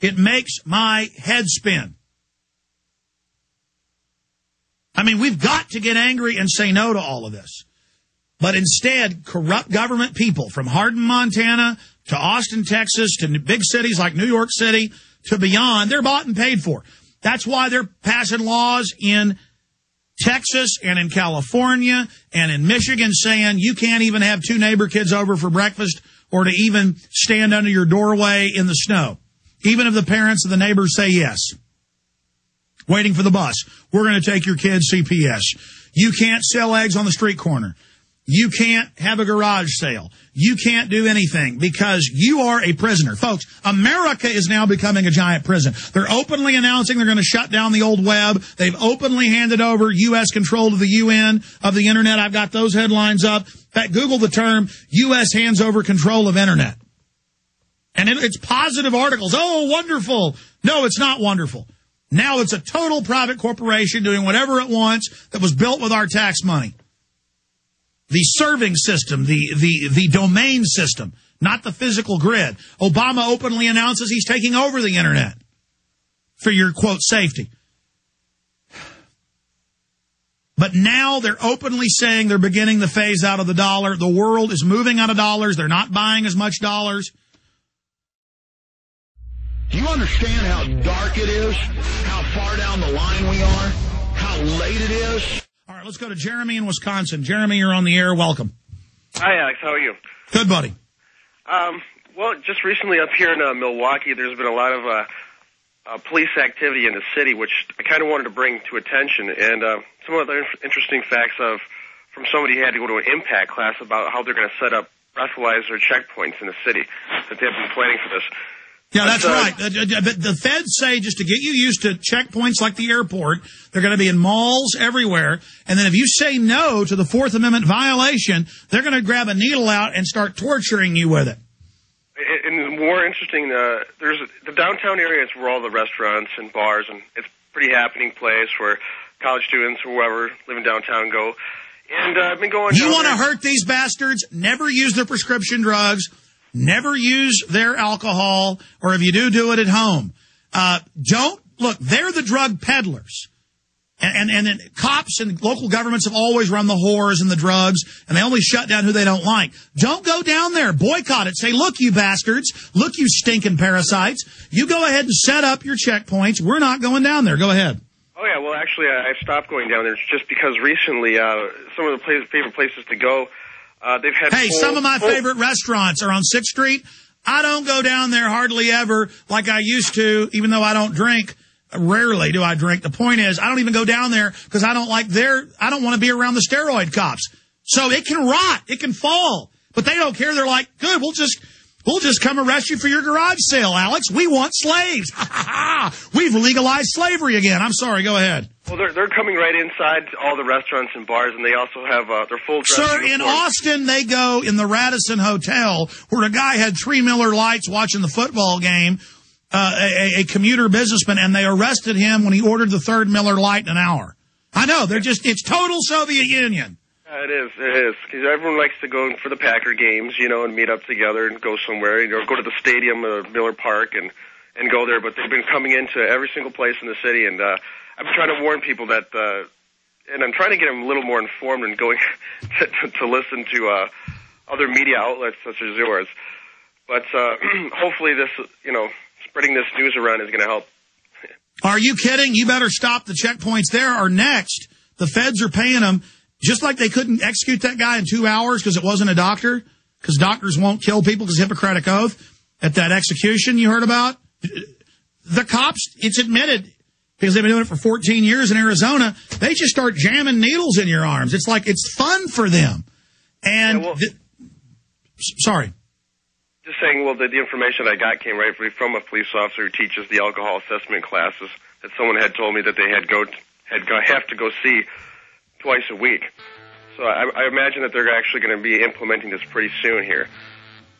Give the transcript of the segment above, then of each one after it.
It makes my head spin. I mean, we've got to get angry and say no to all of this. But instead, corrupt government people from Hardin, Montana to Austin, Texas to big cities like New York City to beyond, they're bought and paid for. That's why they're passing laws in Texas and in California and in Michigan saying you can't even have two neighbor kids over for breakfast or to even stand under your doorway in the snow. Even if the parents of the neighbors say yes. Waiting for the bus. We're going to take your kids CPS. You can't sell eggs on the street corner. You can't have a garage sale. You can't do anything because you are a prisoner. Folks, America is now becoming a giant prison. They're openly announcing they're going to shut down the old web. They've openly handed over U.S. control to the UN of the internet. I've got those headlines up. In fact, Google the term U.S. hands over control of internet. And it, it's positive articles. Oh, wonderful. No, it's not wonderful. Now it's a total private corporation doing whatever it wants that was built with our tax money the serving system, the, the, the domain system, not the physical grid. Obama openly announces he's taking over the internet for your quote safety. But now they're openly saying they're beginning the phase out of the dollar. The world is moving out of dollars. They're not buying as much dollars. Do you understand how dark it is? How far down the line we are? How late it is? All right, let's go to Jeremy in Wisconsin. Jeremy, you're on the air. Welcome. Hi, Alex. How are you? Good, buddy. Um, well, just recently up here in uh, Milwaukee, there's been a lot of uh, uh, police activity in the city, which I kind of wanted to bring to attention, and uh, some other inf- interesting facts of from somebody who had to go to an impact class about how they're going to set up breathalyzer checkpoints in the city that they've been planning for this. Yeah, that's right. But the feds say just to get you used to checkpoints like the airport, they're going to be in malls everywhere. And then if you say no to the Fourth Amendment violation, they're going to grab a needle out and start torturing you with it. And more interesting, uh, there's the downtown area is where all the restaurants and bars and it's a pretty happening place where college students or whoever living downtown go. And uh, I've been going. You want to hurt these bastards? Never use their prescription drugs. Never use their alcohol, or if you do, do it at home. Uh, don't look. They're the drug peddlers, and, and and cops and local governments have always run the whores and the drugs, and they only shut down who they don't like. Don't go down there. Boycott it. Say, look, you bastards. Look, you stinking parasites. You go ahead and set up your checkpoints. We're not going down there. Go ahead. Oh yeah, well actually I- stopped going down there just because recently uh, some of the favorite places to go, uh, they've had. Hey, full- some of my full- favorite restaurants are on 6th Street. I don't go down there hardly ever like I used to, even though I don't drink. Rarely do I drink. The point is, I don't even go down there because I don't like their, I don't want to be around the steroid cops. So it can rot. It can fall. But they don't care. They're like, good, we'll just, we'll just come arrest you for your garage sale, Alex. We want slaves. We've legalized slavery again. I'm sorry. Go ahead. Well, they're they're coming right inside all the restaurants and bars, and they also have uh, their full dress. Sir, in. Austin, they go in the Radisson Hotel where a guy had three Miller Lites watching the football game, uh, a, a commuter businessman, and they arrested him when he ordered the third Miller Lite in an hour. I know, they're just, it's total Soviet Union. Yeah, it is. It is because everyone likes to go for the Packer games, you know, and meet up together and go somewhere, you know, go to the stadium or Miller Park and and go there. But they've been coming into every single place in the city, and uh, I'm trying to warn people that, uh, and I'm trying to get them a little more informed and going to, to, to listen to uh, other media outlets such as yours. But uh, hopefully, this, you know, spreading this news around is going to help. Are you kidding? You better stop the checkpoints there or next. The feds are paying them just like they couldn't execute that guy in two hours because it wasn't a doctor, because doctors won't kill people because Hippocratic oath at that execution you heard about. The cops, it's admitted, because they've been doing it for 14 years in Arizona, they just start jamming needles in your arms. It's like it's fun for them. And, Yeah, well- th- sorry. Just saying, well, the, the information I got came right from a police officer who teaches the alcohol assessment classes. That someone had told me that they had go had go, have to go see twice a week. So I, I imagine that they're actually going to be implementing this pretty soon here.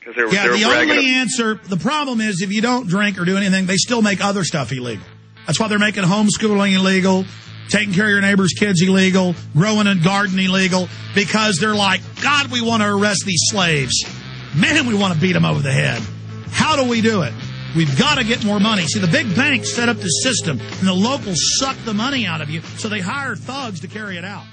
Because they're, Yeah, they're the only answer, the problem is if you don't drink or do anything, they still make other stuff illegal. That's why they're making homeschooling illegal, taking care of your neighbor's kids illegal, growing a garden illegal, because they're like, God, we want to arrest these slaves. Man, we want to beat them over the head. How do we do it? We've got to get more money. See, the big banks set up this system, and the locals suck the money out of you, so they hire thugs to carry it out.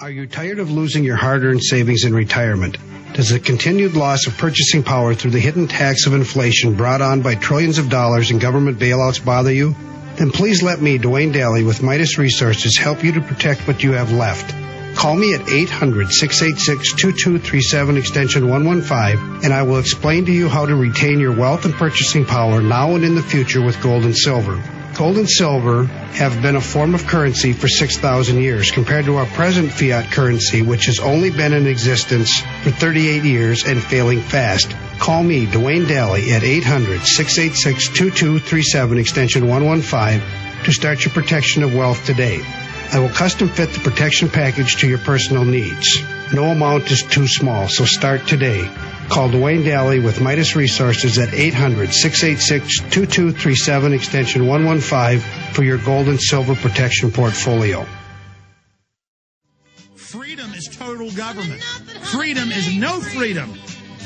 Are you tired of losing your hard earned savings in retirement? Does the continued loss of purchasing power through the hidden tax of inflation brought on by trillions of dollars in government bailouts bother you? Then please let me, Dwayne Daly with Midas Resources, help you to protect what you have left. Call me at 800-686-2237 extension 115 and I will explain to you how to retain your wealth and purchasing power now and in the future with gold and silver. Gold and silver have been a form of currency for 6,000 years compared to our present fiat currency, which has only been in existence for 38 years and failing fast. Call me, Dwayne Daly, at 800-686-2237 extension 115 to start your protection of wealth today. I will custom fit the protection package to your personal needs. No amount is too small, so start today. Call Dwayne Daly with Midas Resources at 800-686-2237 extension 115 for your gold and silver protection portfolio. Freedom is total government. Freedom is no freedom.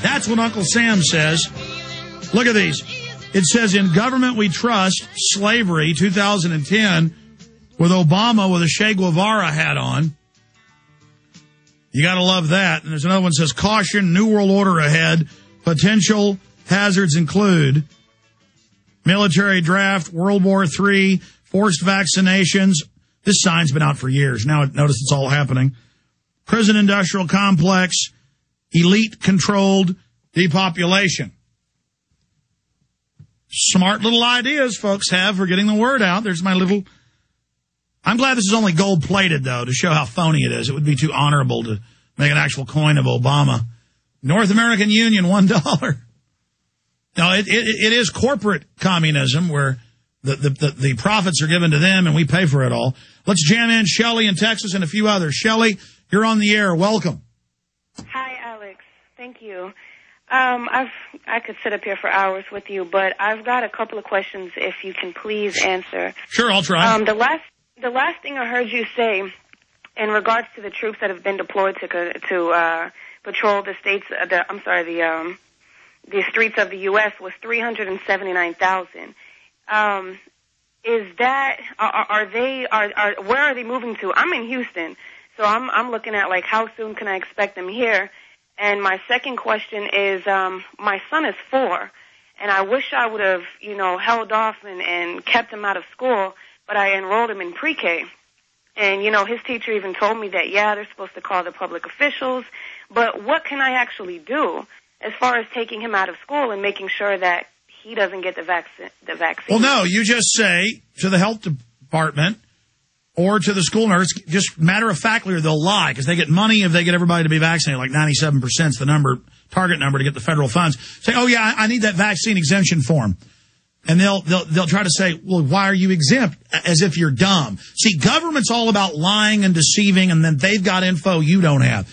That's what Uncle Sam says. Look at these. It says in government we trust, slavery, 2010, with Obama with a Che Guevara hat on. You gotta love that. And there's another one says caution, new world order ahead. Potential hazards include military draft, World War III, forced vaccinations. This sign's been out for years. Now notice it's all happening. Prison industrial complex, elite controlled depopulation. Smart little ideas folks have for getting the word out. There's my little I'm glad this is only gold plated, though, to show how phony it is. It would be too honorable to make an actual coin of Obama. North American Union, one dollar. No, it, it, it is corporate communism where the, the, the, the, profits are given to them and we pay for it all. Let's jam in Shelly in Texas and a few others. Shelly, you're on the air. Welcome. Hi, Alex. Thank you. Um, I've I could sit up here for hours with you, but I've got a couple of questions if you can please answer. Sure, I'll try. Um, the last the last thing I heard you say in regards to the troops that have been deployed to to uh, patrol the states, uh, the, I'm sorry, the um, the streets of the U.S. was 379,000. Um, is that are, are they are, are where are they moving to? I'm in Houston, so I'm I'm looking at like how soon can I expect them here? And my second question is, um, my son is four, and I wish I would have you know held off and, and kept him out of school but I enrolled him in pre-K. And, you know, his teacher even told me that, yeah, they're supposed to call the public officials, but what can I actually do as far as taking him out of school and making sure that he doesn't get the, vaccine? the vaccine? Well, no, you just say to the health department or to the school nurse, just matter of factly, or they'll lie because they get money if they get everybody to be vaccinated. Like 97% is the number, target number to get the federal funds. Say, oh, yeah, I need that vaccine exemption form. And they'll, they'll, they'll try to say, well, why are you exempt? As if you're dumb. See, government's all about lying and deceiving and then they've got info you don't have.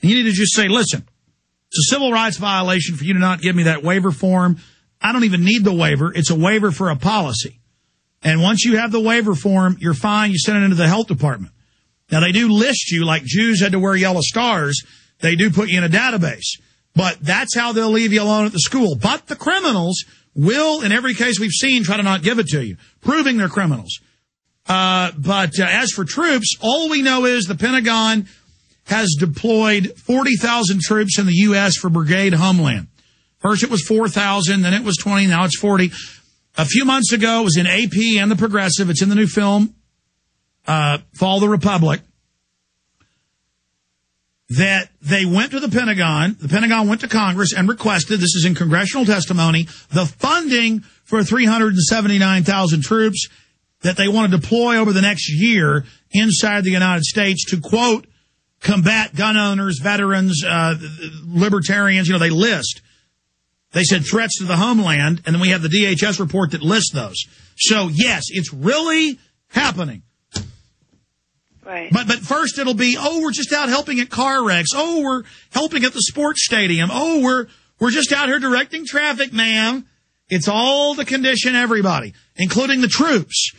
And you need to just say, listen, it's a civil rights violation for you to not give me that waiver form. I don't even need the waiver. It's a waiver for a policy. And once you have the waiver form, you're fine. You send it into the health department. Now they do list you like Jews had to wear yellow stars. They do put you in a database, but that's how they'll leave you alone at the school. But the criminals will, in every case we've seen, try to not give it to you, proving they're criminals. Uh, but uh, as for troops, all we know is the Pentagon has deployed 40,000 troops in the U.S. for Brigade Homeland. First it was 4,000, then it was 20, now it's 40. A few months ago, it was in AP and the Progressive. It's in the new film, uh, Fall the Republic that they went to the Pentagon, the Pentagon went to Congress and requested, this is in congressional testimony, the funding for 379,000 troops that they want to deploy over the next year inside the United States to, quote, combat gun owners, veterans, uh, libertarians, you know, they list. They said threats to the homeland, and then we have the DHS report that lists those. So, yes, it's really happening. Right. But but first it'll be, oh, we're just out helping at car wrecks. Oh, we're helping at the sports stadium. Oh, we're we're just out here directing traffic, ma'am. It's all to condition everybody, including the troops.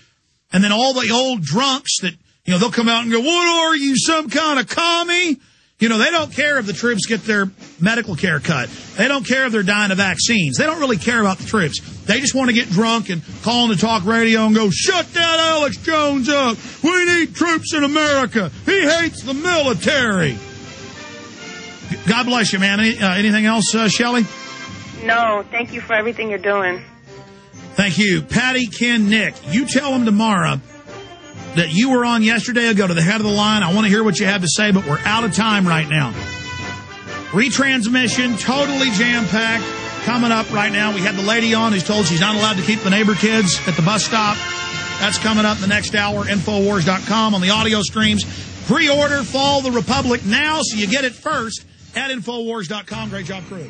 And then all the old drunks that, you know, they'll come out and go, what are you, some kind of commie? You know, they don't care if the troops get their medical care cut. They don't care if they're dying of vaccines. They don't really care about the troops. They just want to get drunk and call on the talk radio and go, shut that Alex Jones up. We need troops in America. He hates the military. God bless you, man. Any, uh, anything else, uh, Shelley? No, thank you for everything you're doing. Thank you. Patty, Ken, Nick, you tell them tomorrow that you were on yesterday. I'll go to the head of the line. I want to hear what you have to say, but we're out of time right now. Retransmission, totally jam-packed. Coming up right now, we had the lady on who's told she's not allowed to keep the neighbor kids at the bus stop. That's coming up the next hour. Infowars.com on the audio streams. Pre-order Fall the Republic now so you get it first at Infowars.com. Great job, crew.